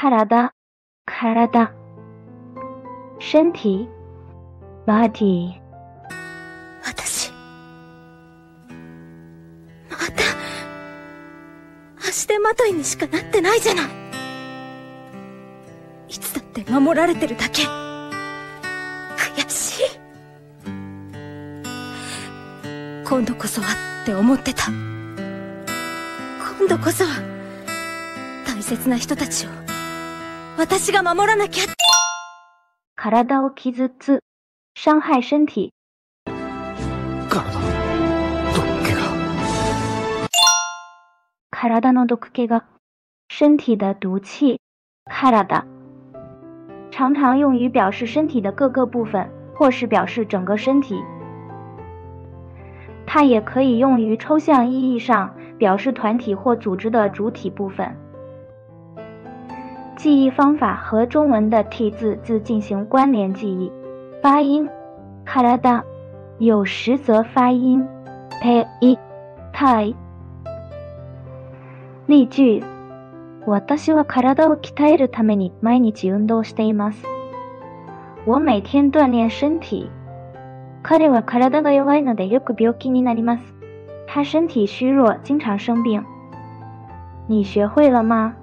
体、体。身体、body。私、また、足手まといにしかなってないじゃない。いつだって守られてるだけ。悔しい。今度こそはって思ってた。今度こそは、大切な人たちを私が守らなきゃ。体を傷つ、伤害身体。体の毒気が。体の毒気が。身体的毒气。体。常常用于表示身体的各个部分，或是表示整个身体。它也可以用于抽象意义上表示团体或组织的主体部分。 记忆方法和中文的 “t” 字字进行关联记忆。发音卡拉达有时则发音 “te i tai”。例句：私は体を鍛えるために毎日運動しています。我每天锻炼身体。彼は体が弱いのでよく病気になります。他身体虚弱，经常生病。你学会了吗？